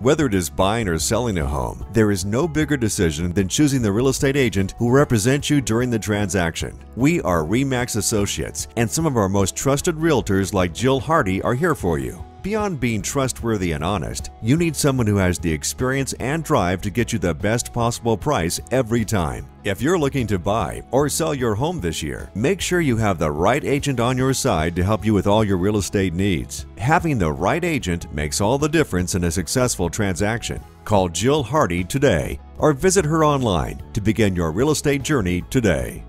Whether it is buying or selling a home, there is no bigger decision than choosing the real estate agent who represents you during the transaction. We are REMAX Associates, and some of our most trusted realtors like Jill Hartey are here for you. Beyond being trustworthy and honest, you need someone who has the experience and drive to get you the best possible price every time. If you're looking to buy or sell your home this year, make sure you have the right agent on your side to help you with all your real estate needs. Having the right agent makes all the difference in a successful transaction. Call Jill Hartey today or visit her online to begin your real estate journey today.